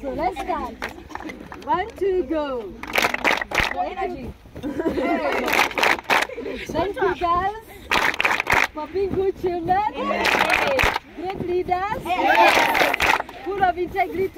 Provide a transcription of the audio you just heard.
So let's start. One, two, go. More energy. Thank you guys. For being good children, great leaders, full of integrity,